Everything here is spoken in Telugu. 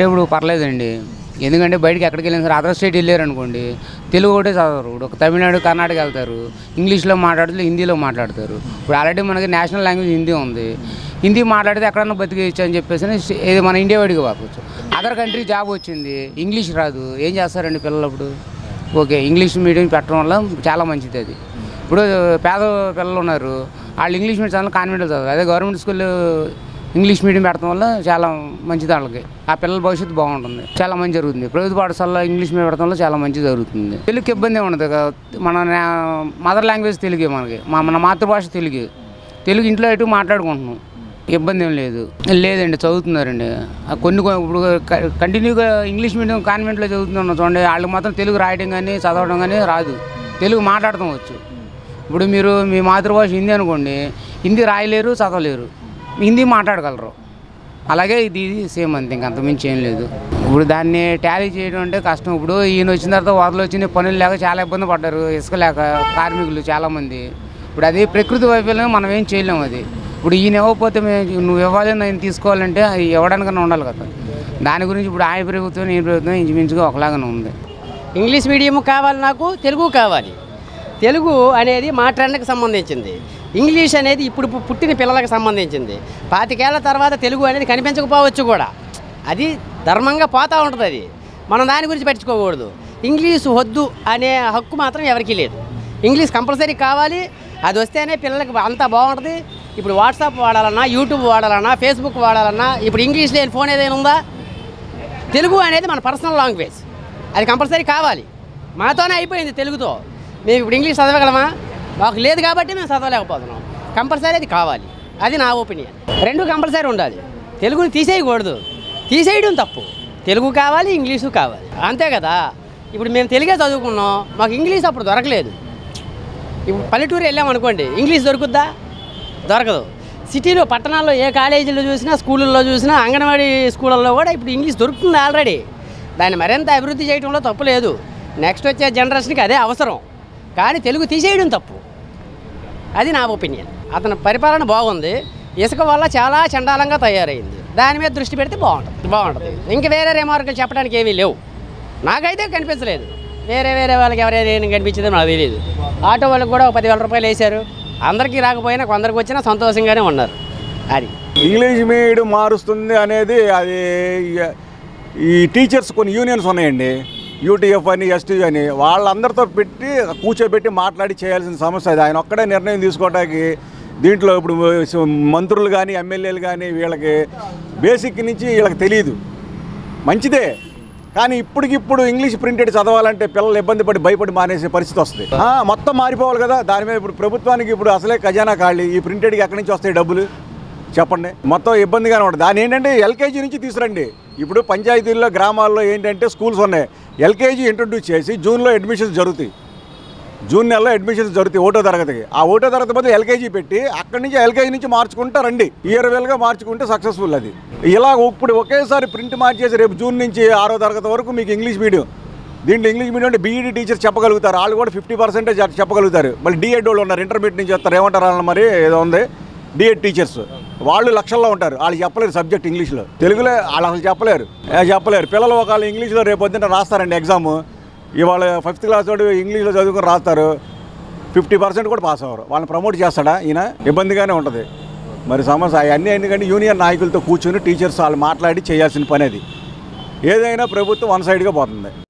అంటే ఇప్పుడు పర్లేదండి. ఎందుకంటే బయటకి ఎక్కడికి వెళ్ళిన సరే అదర్ స్టేట్ వెళ్ళారు అనుకోండి తెలుగు ఒకటే చదవరు. ఇప్పుడు ఒక తమిళనాడు కర్ణాటక వెళ్తారు. ఇంగ్లీష్లో మాట్లాడుతూ హిందీలో మాట్లాడతారు. ఇప్పుడు ఆల్రెడీ మనకి నేషనల్ లాంగ్వేజ్ హిందీ ఉంది. హిందీ మాట్లాడితే ఎక్కడన్నా బతికేయచ్చు అని చెప్పేసి ఇది మన ఇండియా వాడికి వాకోవచ్చు అదర్ కంట్రీ జాబ్ వచ్చింది ఇంగ్లీష్ రాదు. ఏం చేస్తారండి పిల్లలు అప్పుడు? ఓకే ఇంగ్లీష్ మీడియం పెట్టడం వల్ల చాలా మంచిది అది. ఇప్పుడు పేద పిల్లలు ఉన్నారు. వాళ్ళు ఇంగ్లీష్ మీడియం చదవాలి కాన్వెంట్లో చదవాలి. అదే గవర్నమెంట్ స్కూల్ ఇంగ్లీష్ మీడియం పెట్టడం వల్ల చాలా మంచిది వాళ్ళకి. ఆ పిల్లల భవిష్యత్తు బాగుంటుంది. చాలా మంచి జరుగుతుంది. ప్రభుత్వ పాఠశాలలో ఇంగ్లీష్ మీడియం పెట్టడం వల్ల చాలా మంచి జరుగుతుంది. తెలుగుకి ఇబ్బంది ఉండదు మన నా- మదర్ లాంగ్వేజ్ తెలుగే మనకి. మా మన మాతృభాష తెలుగు. తెలుగు ఇంట్లో ఎటు మాట్లాడుకుంటున్నాం. ఇబ్బంది ఏం లేదు. లేదండి చదువుతున్నారండి. కొన్ని ఇప్పుడు కంటిన్యూగా ఇంగ్లీష్ మీడియం కాన్వెంట్లో చదువుతున్నాం చూడండి. వాళ్ళకి మాత్రం తెలుగు రాయడం కానీ చదవడం కానీ రాదు. తెలుగు మాట్లాడటం వచ్చు. ఇప్పుడు మీరు మీ మాతృభాష హిందీ అనుకోండి. హిందీ రాయలేరు చదవలేరు. హిందీ మాట్లాడగలరు. అలాగే ఇది సేమ్ అంతే ఇంక అంతమించి ఏం లేదు. ఇప్పుడు దాన్ని ట్యాలీ చేయడం అంటే కష్టం. ఇప్పుడు ఈయన వచ్చిన తర్వాత వరదలు వచ్చిన పనులు లేక చాలా ఇబ్బంది పడ్డారు ఇసుక లేక కార్మికులు చాలామంది. ఇప్పుడు అది ప్రకృతి వైఫల్యం మనం ఏం చేయలేము అది. ఇప్పుడు ఈయన ఇవ్వకపోతే మేము నువ్వు ఇవ్వాలి నేను తీసుకోవాలంటే అది ఇవ్వడానికన్నా ఉండాలి కదా. దాని గురించి ఇప్పుడు ఆయన ప్రభుత్వం ఈ ప్రభుత్వం ఇంచుమించుగా ఒకలాగానే ఉంది. ఇంగ్లీష్ మీడియం కావాలి నాకు తెలుగు కావాలి. తెలుగు అనేది మా ట్రెండ్కి సంబంధించింది. ఇంగ్లీష్ అనేది ఇప్పుడు పుట్టిన పిల్లలకు సంబంధించింది. పాతికేళ్ళ తర్వాత తెలుగు అనేది కనిపించకపోవచ్చు కూడా. అది ధర్మంగా పోతూ ఉంటుంది అది. మనం దాని గురించి పట్టించుకోకూడదు ఇంగ్లీష్ వద్దు అనే హక్కు మాత్రం ఎవరికీ లేదు. ఇంగ్లీష్ కంపల్సరీ కావాలి. అది వస్తేనే పిల్లలకి అంతా బాగుంటుంది. ఇప్పుడు వాట్సాప్ వాడాలన్నా యూట్యూబ్ వాడాలన్నా ఫేస్బుక్ వాడాలన్నా ఇప్పుడు ఇంగ్లీష్ లేని ఫోన్ ఏదైనా ఉందా? తెలుగు అనేది మన పర్సనల్ లాంగ్వేజ్. అది కంపల్సరీ కావాలి. మాతోనే అయిపోయింది తెలుగుతో. మేము ఇప్పుడు ఇంగ్లీష్ చదవగలమా? మాకు లేదు కాబట్టి మేము చదవలేకపోతున్నాం. కంపల్సరీ అది కావాలి. అది నా ఒపీనియన్. రెండు కంపల్సరీ ఉండాలి. తెలుగుని తీసేయకూడదు. తీసేయడం తప్పు. తెలుగు కావాలి ఇంగ్లీషు కావాలి. అంతే కదా? ఇప్పుడు మేము తెలుగే చదువుకున్నాం. మాకు ఇంగ్లీష్ అప్పుడు దొరకలేదు. ఇప్పుడు పల్లెటూరు వెళ్ళామనుకోండి ఇంగ్లీష్ దొరుకుద్దా? దొరకదు. సిటీలో పట్టణాల్లో ఏ కాలేజీలో చూసినా స్కూళ్ళల్లో చూసినా అంగన్వాడీ స్కూళ్ళల్లో కూడా ఇప్పుడు ఇంగ్లీష్ దొరుకుతుంది ఆల్రెడీ. దాన్ని మరింత అభివృద్ధి చేయడంలో తప్పు లేదు. నెక్స్ట్ వచ్చే జనరేషన్కి అదే అవసరం. కానీ తెలుగు తీసేయడం తప్పు. అది నా ఒపీనియన్. అతని పరిపాలన బాగుంది. ఇసుక వల్ల చాలా చండాలంగా తయారైంది. దాని మీద దృష్టి పెడితే బాగుంటుంది బాగుంటుంది. ఇంక వేరే రిమార్కులు చెప్పడానికి ఏమీ లేవు. నాకైతే కనిపించలేదు. వేరే వేరే వాళ్ళకి ఎవరైనా కనిపించిందో నాకు తెలియదు ఆటో వాళ్ళకి కూడా ఒక పదివేల రూపాయలు వేశారు. అందరికీ రాకపోయినా కొందరికి వచ్చినా సంతోషంగానే ఉన్నారు. అది. ఇంగ్లీష్ మీడియం మారుస్తుంది అనేది అది ఈ టీచర్స్ కొన్ని యూనియన్స్ ఉన్నాయండి. యూటీఎఫ్ అని ఎస్టీ అని వాళ్ళందరితో పెట్టి కూర్చోబెట్టి మాట్లాడి చేయాల్సిన సమస్య అది ఆయన ఒక్కడే నిర్ణయం తీసుకోవడానికి దీంట్లో ఇప్పుడు మంత్రులు కానీ ఎమ్మెల్యేలు కానీ వీళ్ళకి బేసిక్ నుంచి వీళ్ళకి తెలియదు మంచిదే. కానీ ఇప్పటికిప్పుడు ఇంగ్లీష్ ప్రింటెడ్ చదవాలంటే పిల్లలు ఇబ్బంది పడి భయపడి మానేసే పరిస్థితి వస్తుంది. మొత్తం మారిపోవాలి కదా. దాని మీద ఇప్పుడు ప్రభుత్వానికి ఇప్పుడు అసలే ఖజానా ఖాళీ. ఈ ప్రింటెడ్కి ఎక్కడి నుంచి వస్తాయి డబ్బులు? చెప్పండి. మొత్తం ఇబ్బందిగానే ఉంటుంది. దాని ఏంటంటే ఎల్కేజీ నుంచి తీసురండి ఇప్పుడు పంచాయతీల్లో గ్రామాల్లో ఏంటంటే స్కూల్స్ ఉన్నాయి. ఎల్కేజీ ఇంట్రొడ్యూస్ చేసి జూన్లో అడ్మిషన్స్ జరుగుతాయి. జూన్ నెలలో అడ్మిషన్స్ జరుగుతాయి ఒకటో తరగతికి. ఆ ఒకటో తరగతి బదులు ఎల్కేజీ పెట్టి అక్కడి నుంచి ఎల్కేజీ నుంచి మార్చుకుంటా రండి. ఇయర్ వేలుగా మార్చుకుంటే సక్సెస్ఫుల్ అది. ఇలా ఇప్పుడు ఒకేసారి ప్రింట్ మార్చేసి రేపు జూన్ నుంచి ఆరో తరగతి వరకు మీకు ఇంగ్లీష్ మీడియం. దీంట్లో ఇంగ్లీష్ మీడియం అంటే బీఈడీ టీచర్స్ చెప్పగలుగుతారు. వాళ్ళు కూడా ఫిఫ్టీ పర్సెంటేజ్ చెప్పగలుగుతారు. మళ్ళీ డిఎడ్ వాళ్ళు ఉన్నారు. ఇంటర్మీడియట్ నుంచి వస్తారు. ఏమంటారు వాళ్ళని మరి? ఏదో ఉంది. DEd teachers. వాళ్ళు లక్షల్లో ఉంటారు. వాళ్ళు చెప్పలేరు సబ్జెక్ట్ ఇంగ్లీష్లో. తెలుగులో వాళ్ళు అసలు చెప్పలేరు. చెప్పలేరు. పిల్లలు ఒకళ్ళు ఇంగ్లీష్లో రేపు పొద్దున్న రాస్తారండి ఎగ్జామ్. ఇవాళ ఫిఫ్త్ క్లాస్ వాడు ఇంగ్లీష్లో చదువుకొని రాస్తారు. ఫిఫ్టీ పర్సెంట్ కూడా పాస్ అవ్వరు. వాళ్ళని ప్రమోట్ చేస్తాడా ఈయన? ఇబ్బందిగానే ఉంటుంది. మరి సమస్య అవన్నీ ఎందుకంటే యూనియన్ నాయకులతో కూర్చొని టీచర్స్ వాళ్ళు మాట్లాడి చేయాల్సిన పని అది. ఏదైనా ప్రభుత్వం వన్ సైడ్గా పోతుంది.